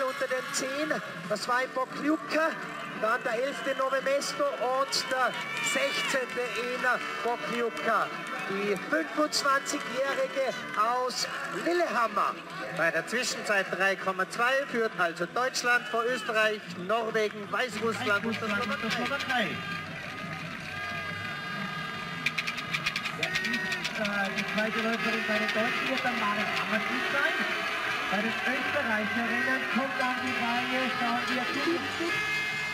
Mal unter den zehn, das war in Bokljuka, dann der 11. Novemesto und der 16. in Bokljuka. Die 25-Jährige aus Lillehammer. Bei der Zwischenzeit 3,2 führt also Deutschland vor Österreich, Norwegen, Weißrussland und der Slowakei. Die zweite Läuferin bei den Deutschen wird dann Maren Hammerschmidt sein. Bei den Österreicherinnen kommt dann die Reihe, schauen wir zu.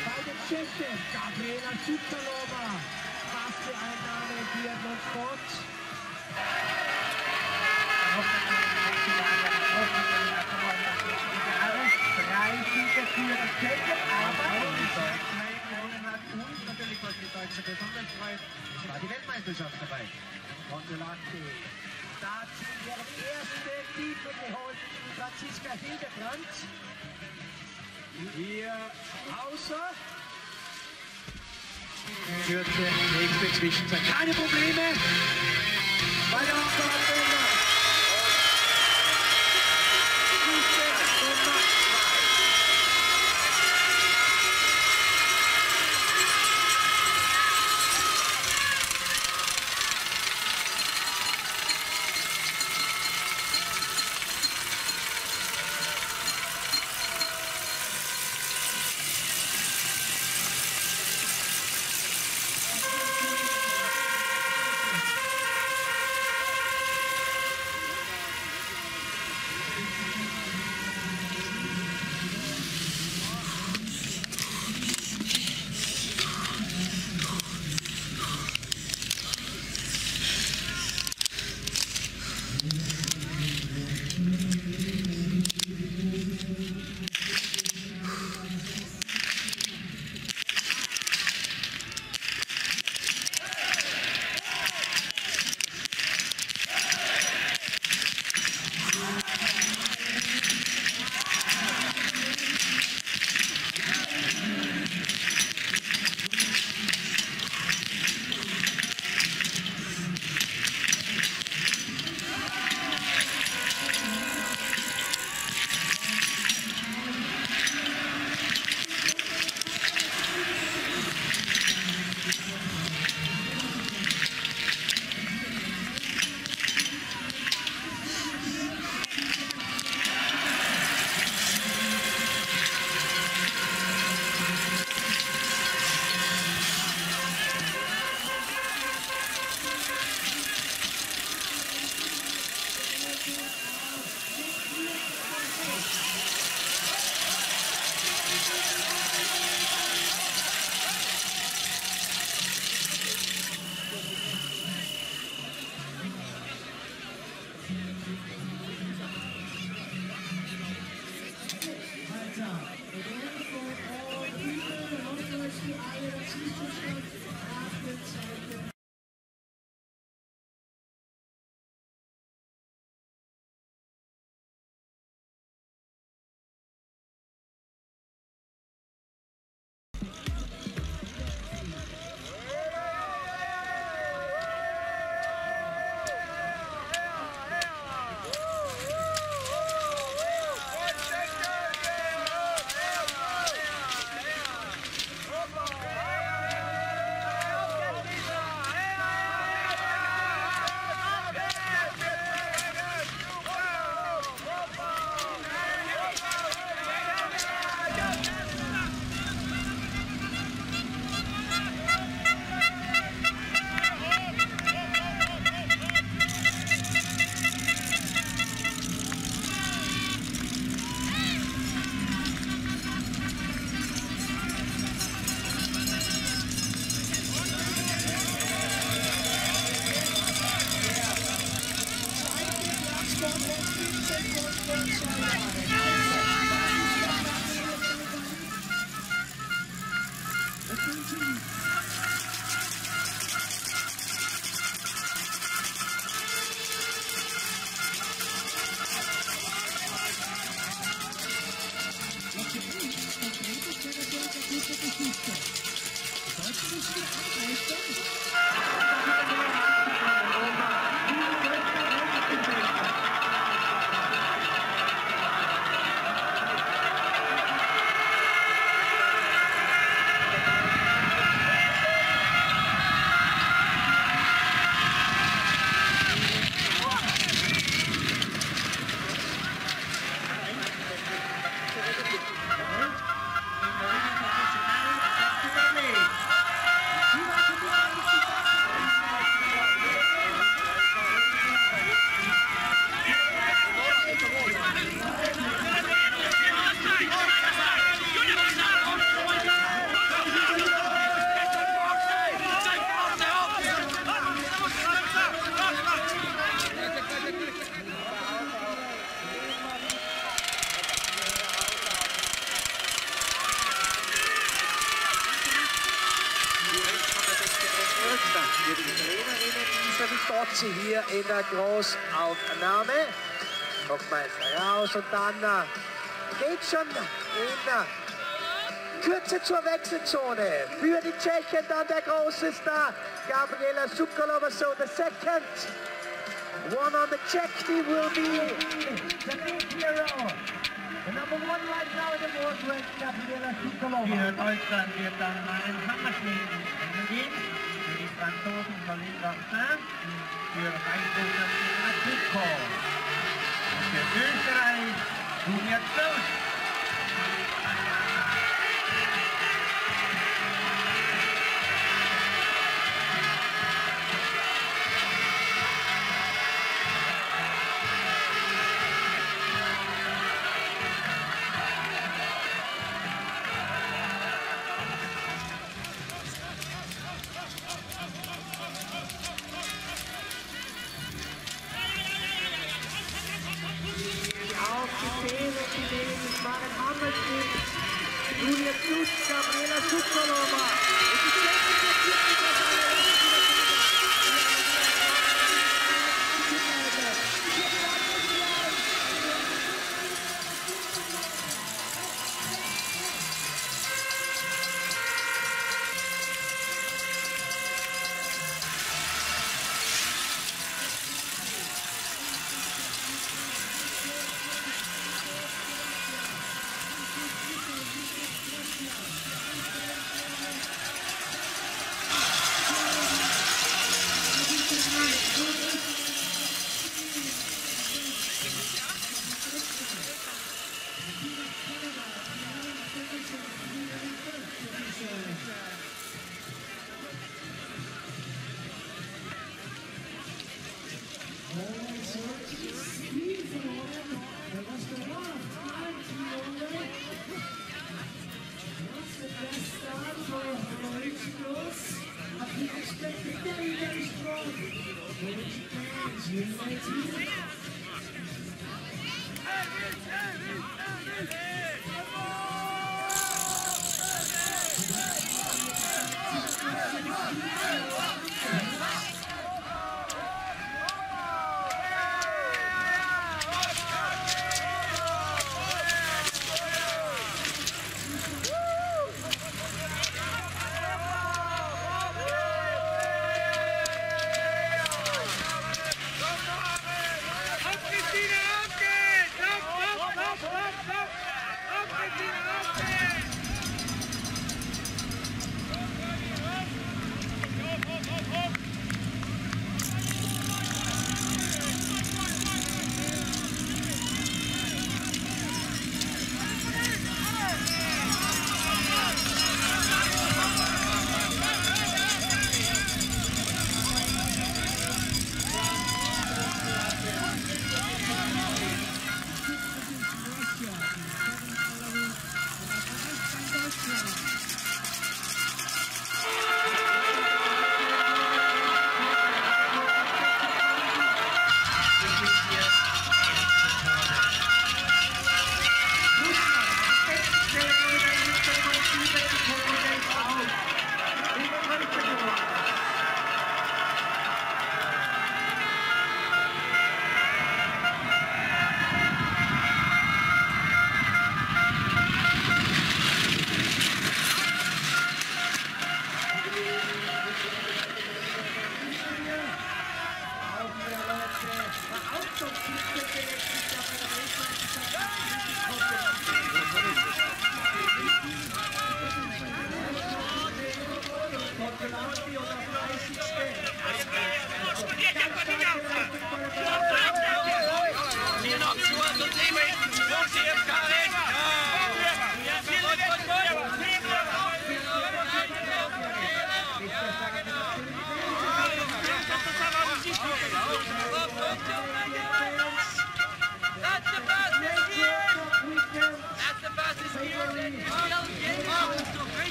Bei den Tschechen, Gabriela. Drei Siege für aber und natürlich, was die Deutsche besonders war die Weltmeisterschaft dabei. Consolati. Dazu ihren ersten Titel geholt, Franziska Hildebrandt. Hier außer. Für die nächste Zwischenzeit. Keine Probleme. Bei der Aufgabe. In der Großaufnahme. Hockmeister raus und dann äh, geht schon in äh, Kürze zur Wechselzone. Für die Tschechen dann der große Star Gabriela Sukolova, so the second. One on the Czech team will be The big hero. The number one right now in the world ranked Gabriela Sukolova. Für Deutschland wird dann ein Hammerschlägen gehen. Franzosen Colin Martin. Für Rheinbogen Atiko. Und für Österreich Julia Klaus.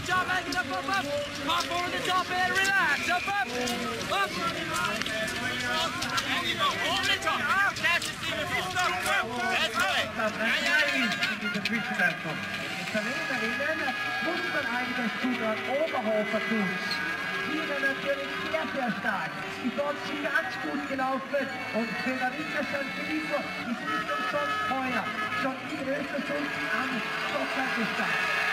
Job, Megan! Up, up, up! Pop over the top and relax! Up, up! Up! There you go! Hold the top! Ah, catch it, Steven! That's right! Das Rennen ist in dieser Zwischenwertung. Italienerinnen muss man einiges zutrauen. Oberhofer tut's. China natürlich sehr, sehr stark. Die sind ganz gut gelaufen. Und Federica Sanfilippo ist nicht umsonst heuer schon in Östersund am Stocker gestartet.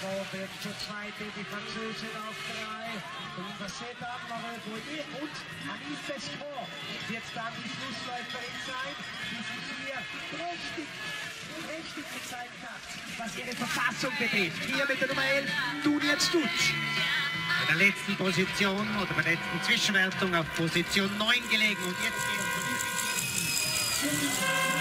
Italienerin Oberhofer zur zweite, die Französin auf drei. Und das Setup Marie Boyer und Pescot wird jetzt dann die Schlussläuferin sein, die sich hier prächtig, prächtig gezeigt hat, was ihre Verfassung betrifft. Hier mit der Nummer 11, Dunja Stutsch. Bei der letzten Position oder bei der letzten Zwischenwertung auf Position 9 gelegen und jetzt geht der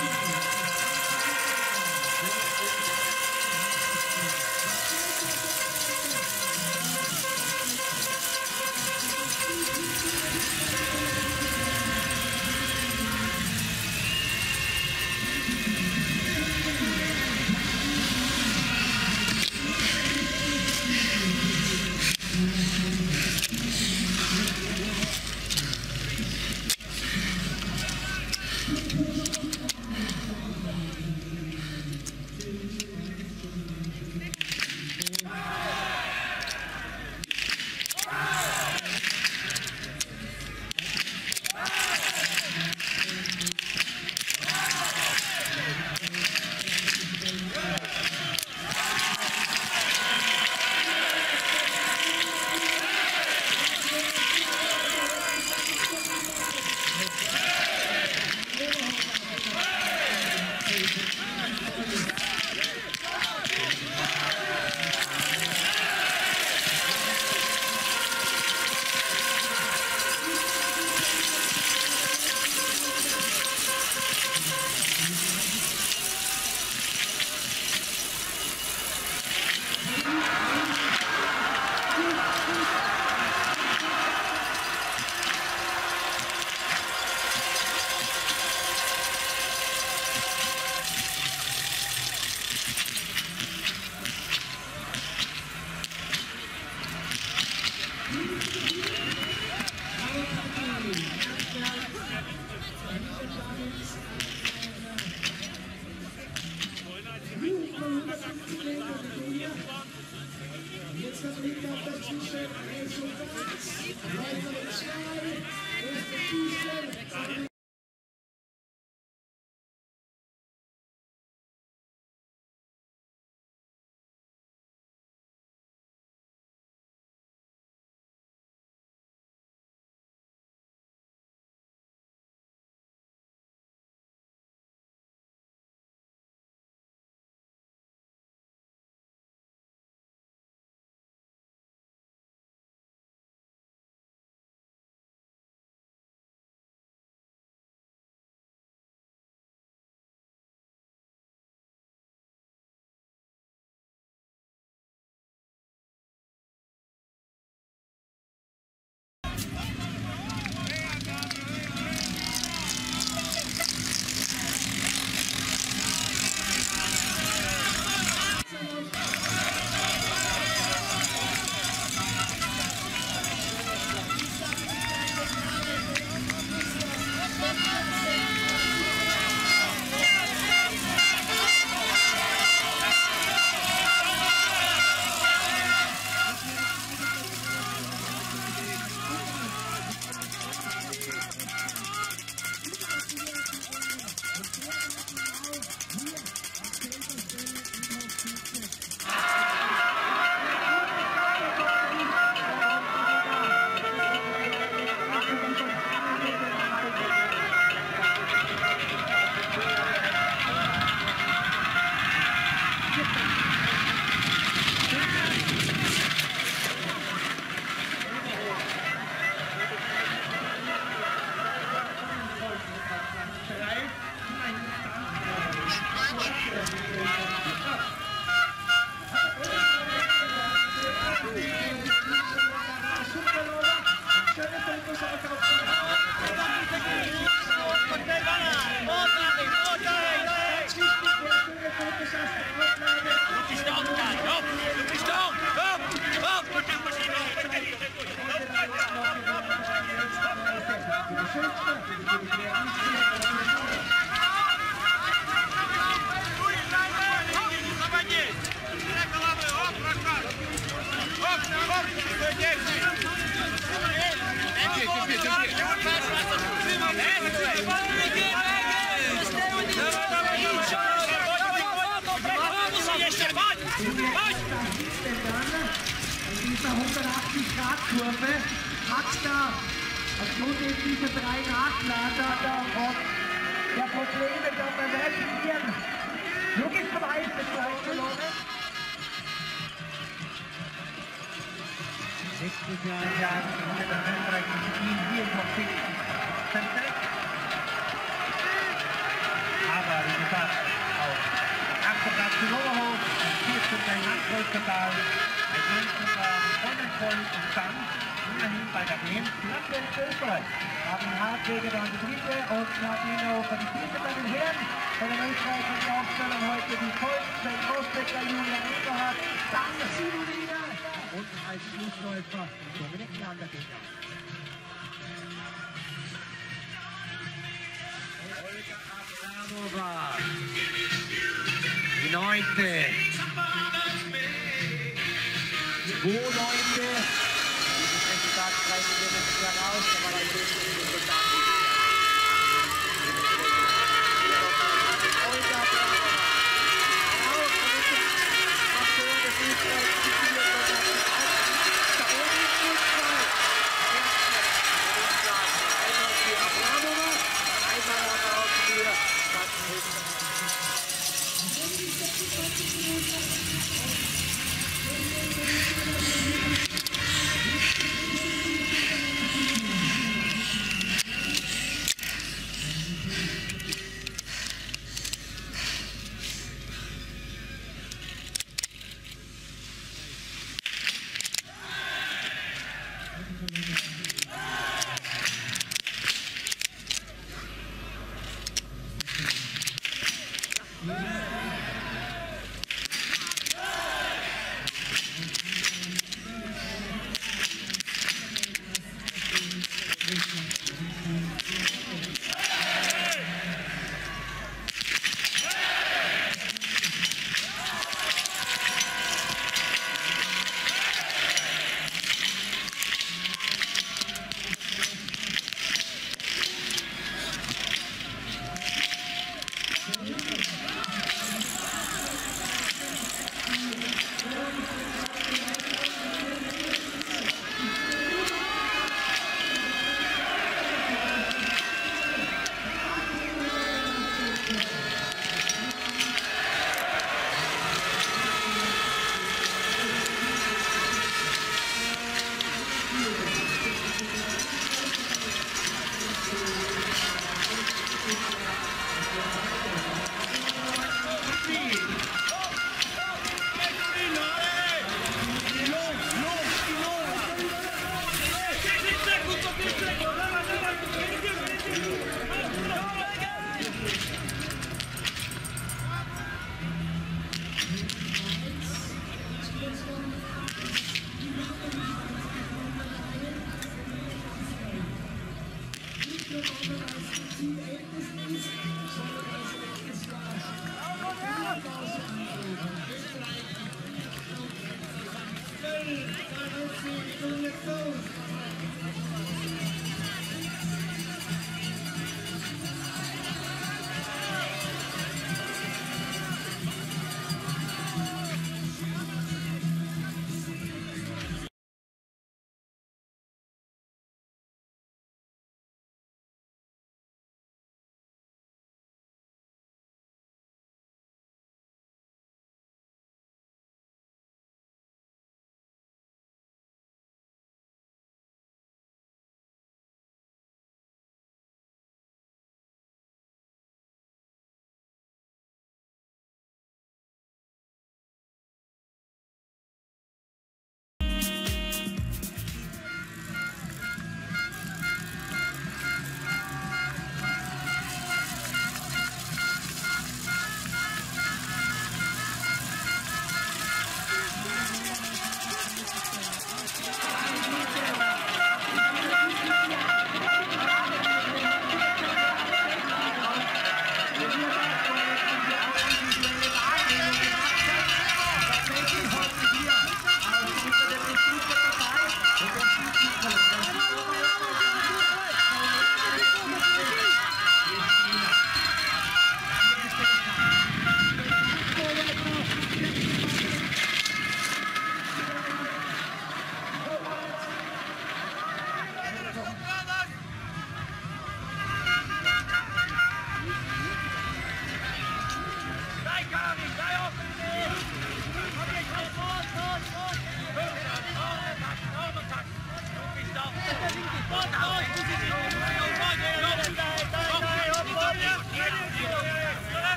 14. in Landkreuzertal, ein 19. Sonnenvoll und Stand, immerhin bei der WM für Österreich. Haben Hartwege dann die dritte und Martino für die vierte bei den Herren. Bei der österreichischen Aufstellung heute die Volk, Sven Großbecker, Julian Eberhardt, dann Wiener und als Schlussläufer Dominik Landergänger. Abramova. Die neunte. Wo Leute, dieses Resultat schreiben wir nicht mehr raus, aber dann sehen wir den Resultat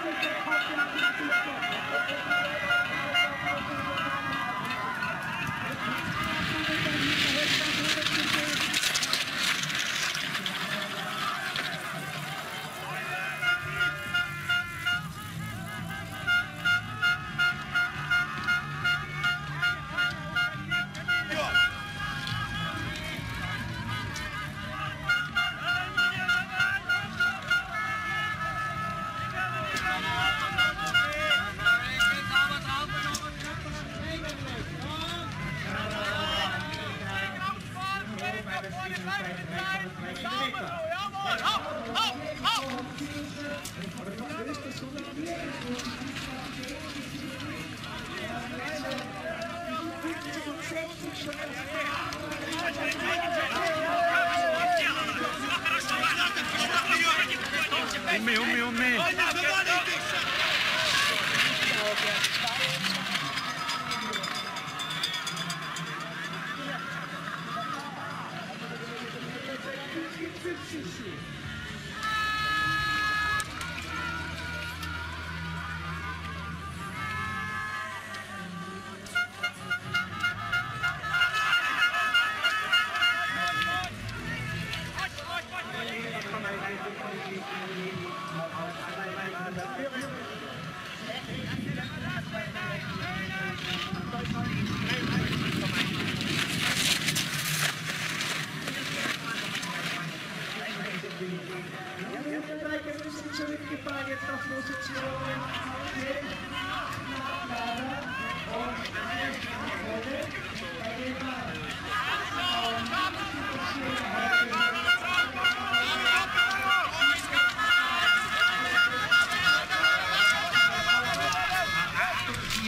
Thank you.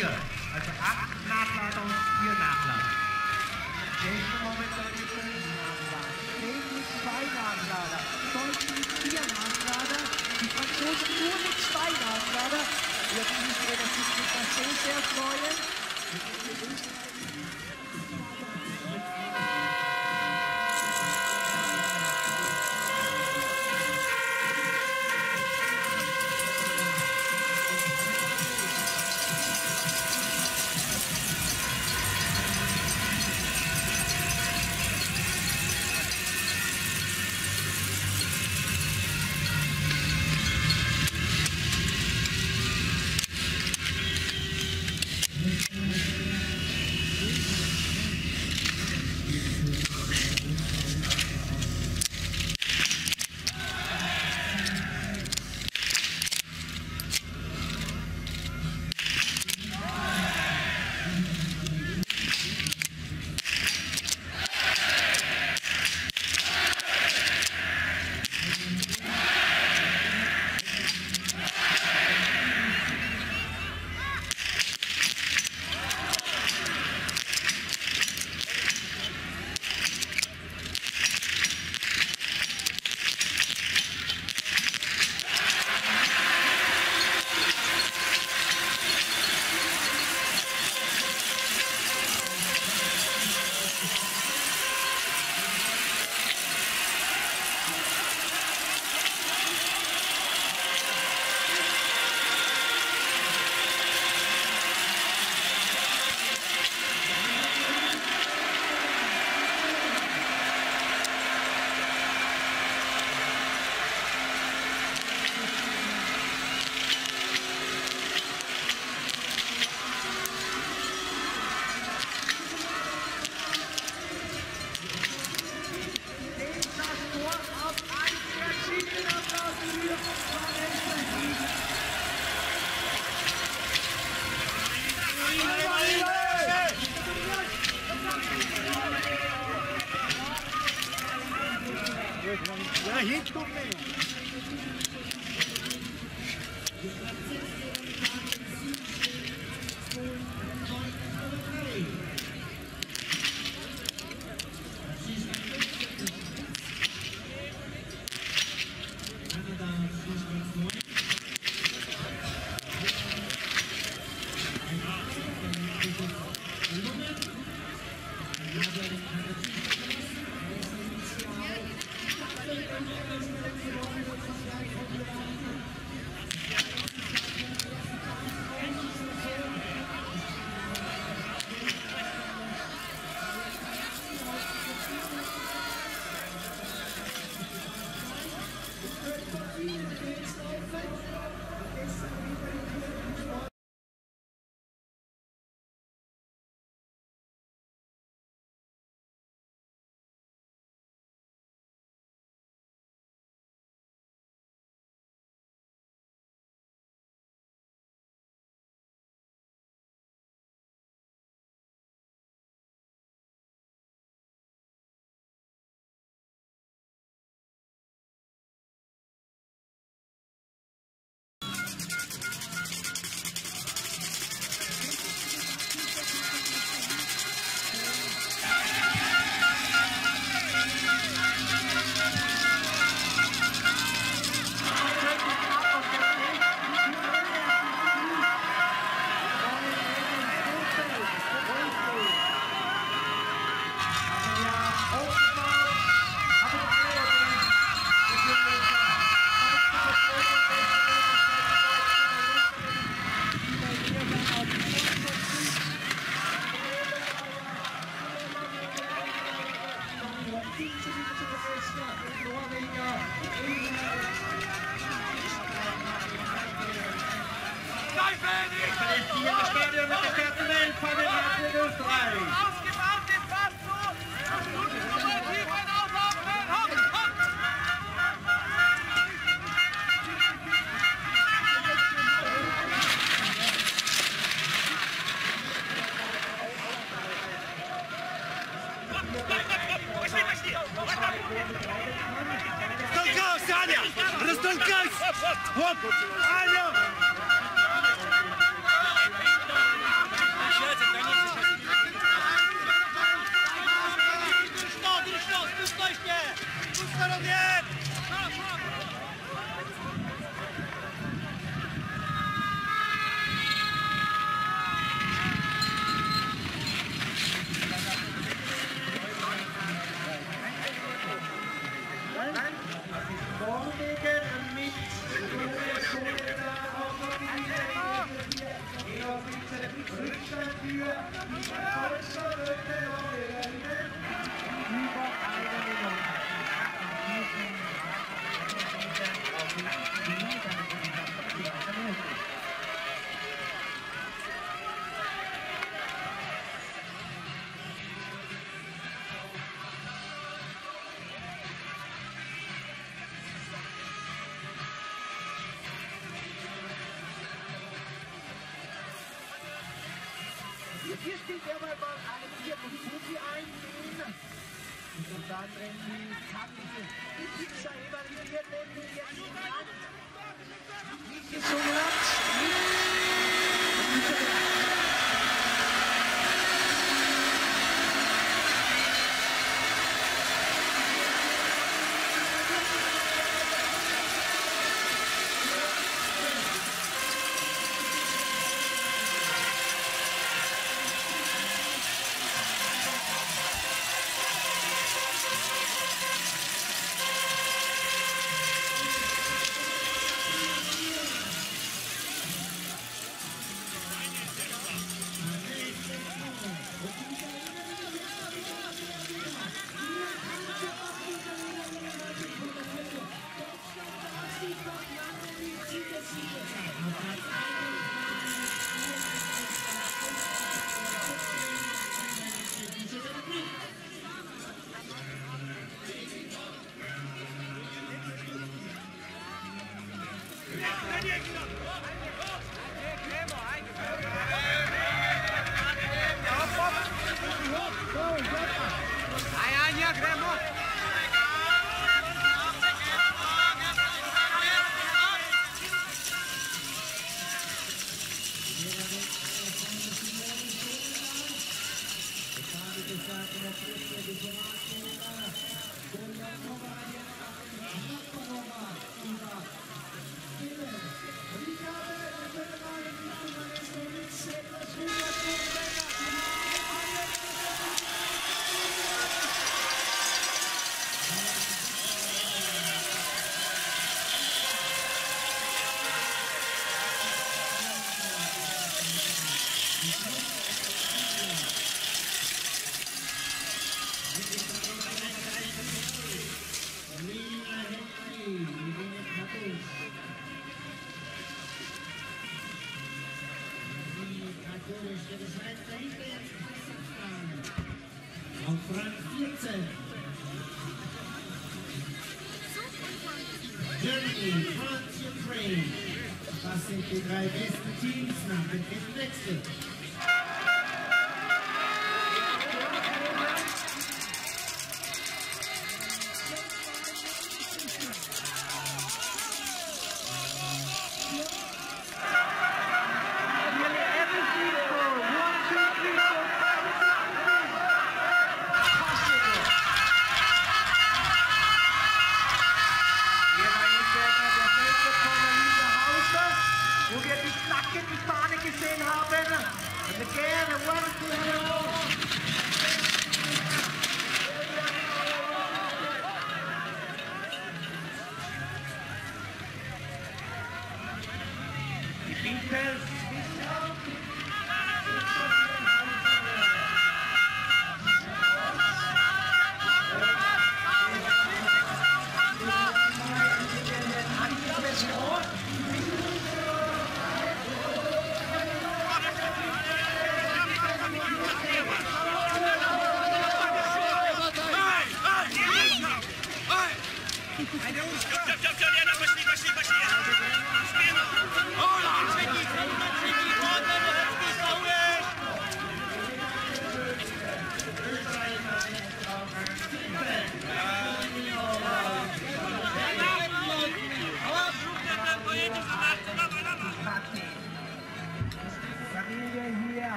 4. Also 8 Nachladung, 4 Nachladen. Welche Moment sollte ich Nachladen? Belgien 2 Nachlader, Deutschen 4 Nachlader, die Franzosen nur mit 2 Nachlader. Jetzt bin ich froh, dass sich die Franzosen sehr freuen.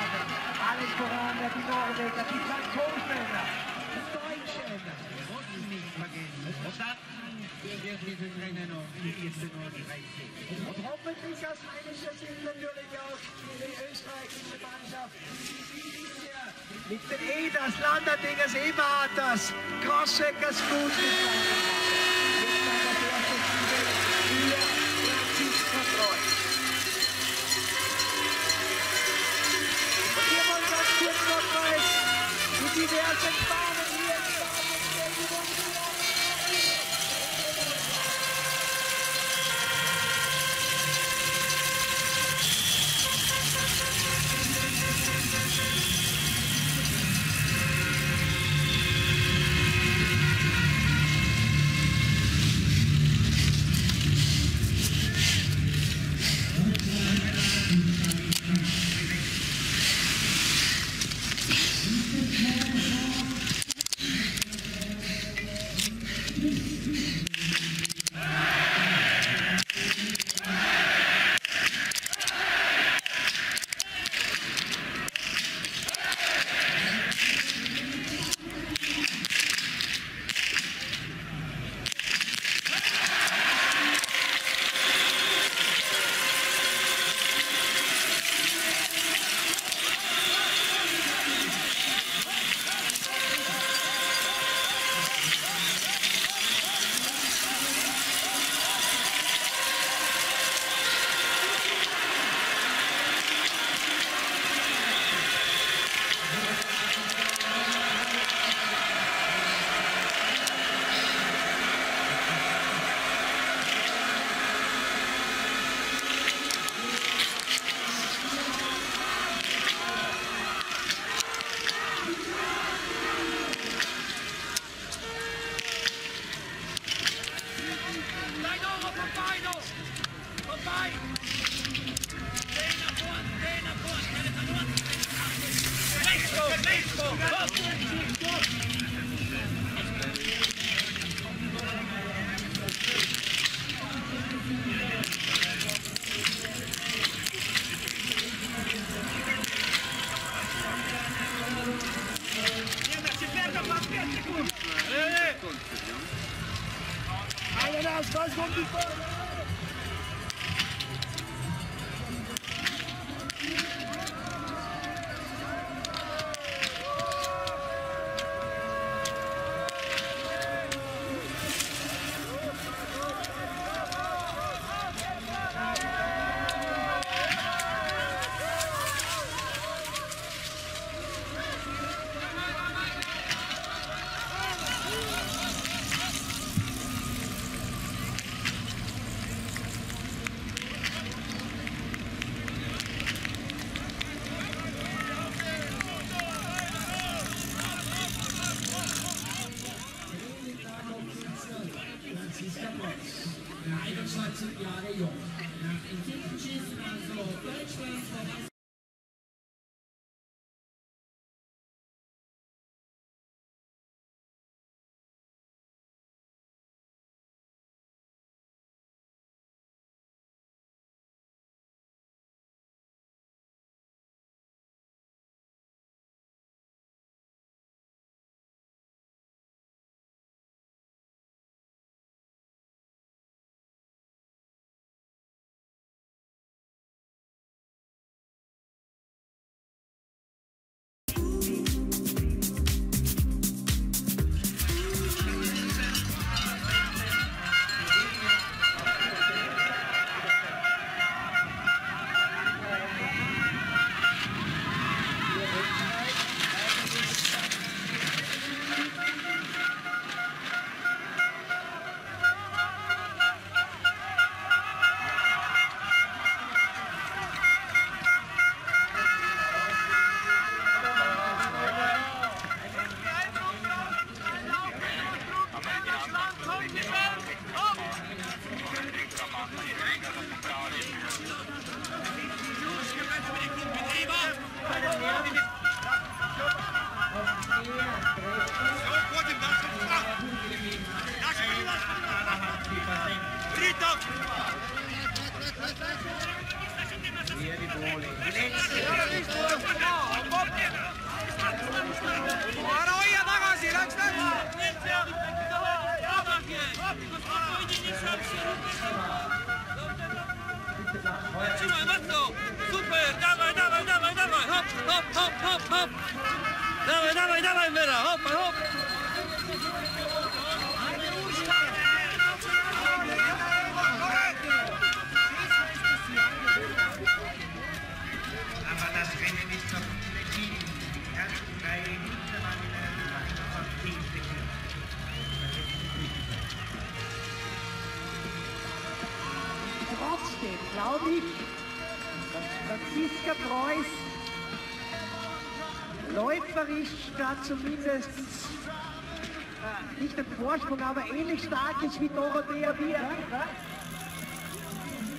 Alles voran die Norweger, die Franzosen, die Deutschen. Russen nicht vergessen. Und dann wird dieses Rennen noch die erste Nordreiche. Und hoffentlich aus meiner Sicht natürlich auch die österreichische Mannschaft, die bisher mit den Eders, Landerdingers, Eberharters, Crosscheckers gut Und hier wollen wir ganz kurz nochmals die diversen Bahnen hier Tijd over voor Paido. Voor Pai. Deen naar voren, deen naar voren. Mexico! Mexico! Zumindest nicht den Vorsprung, aber ähnlich stark ist wie Dorothea Bier.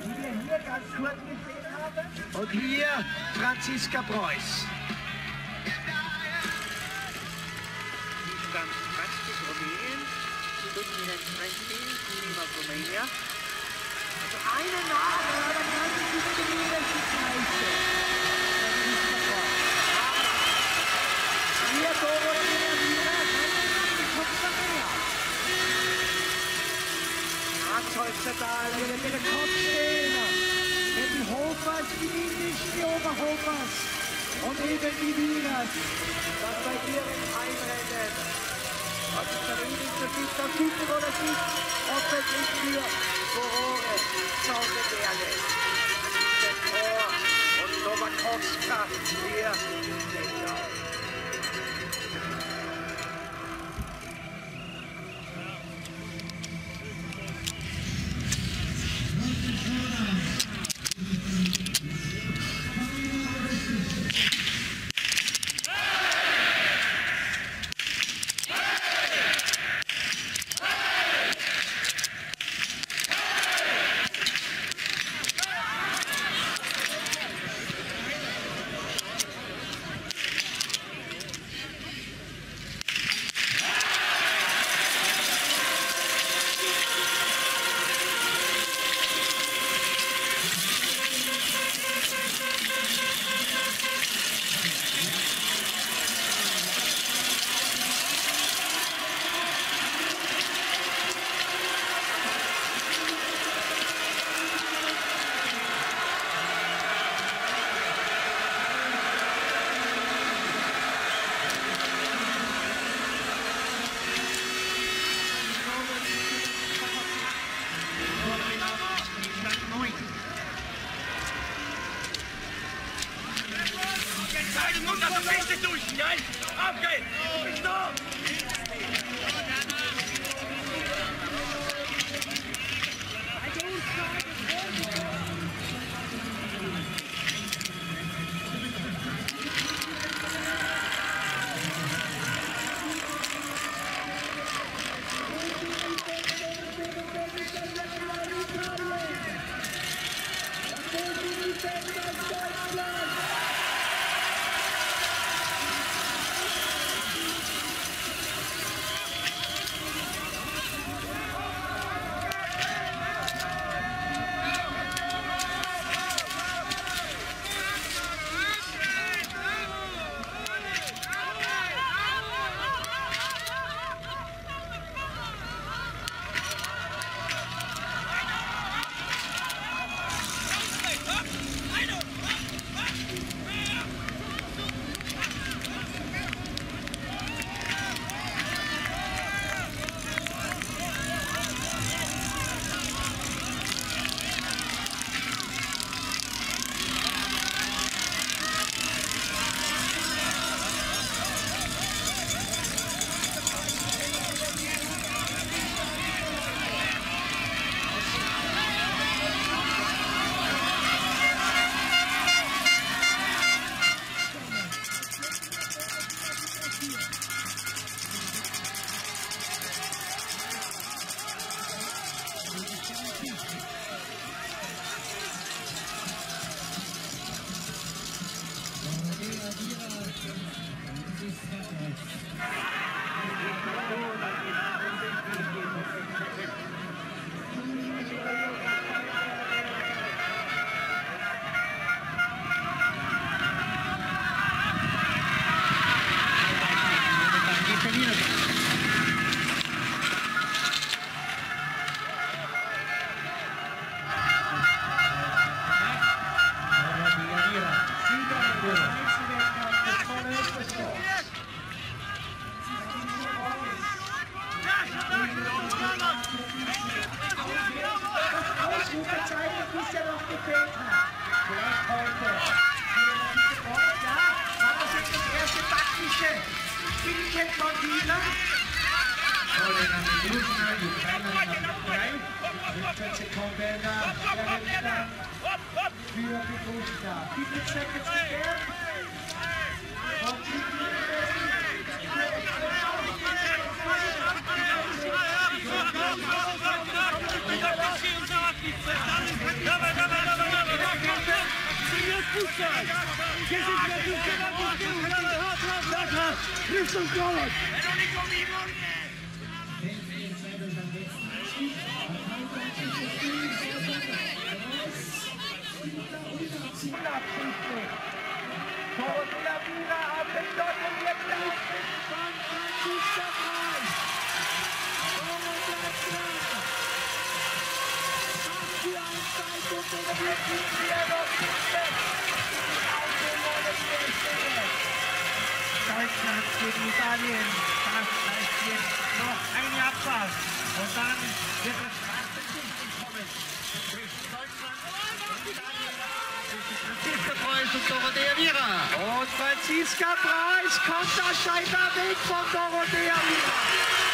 Die wir hier ganz kurz gesehen haben. Und hier Franziska Preuß. Heutzutage mit den Kopfstehen. Mit den Hofers, die indischen die Oberhofers. Und eben die Wieners. Das bei ihrem Einrennen. Was ist der Ihnen für sich da gucken oder nicht? Hoffentlich für Furore sorgen werde. Den Tor und Nowakowska hier in trzecie Koldena, Jaremka, Wiro Pikuszka. 50 seconds to go. Dawaj, dawaj, dawaj, dawaj! Nie odpuszczaj! 10 metrów, 7 metrów, 8 metrów, 9 metrów, 10 metrów! Krysztof Kolos! Deutschland gegen Italien. Das heißt jetzt noch ein Jahr Abfahrt. Und dann wird es Richtung Dorothea Viera. Und Franziska Preis kommt da das Scheiterweg von Dorothea Viera.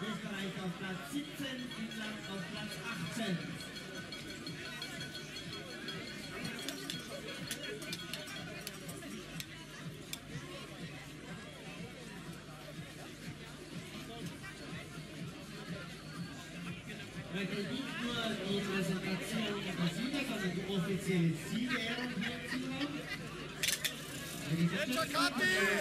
Österreich auf Platz 17, Finnland auf Platz 18. Happy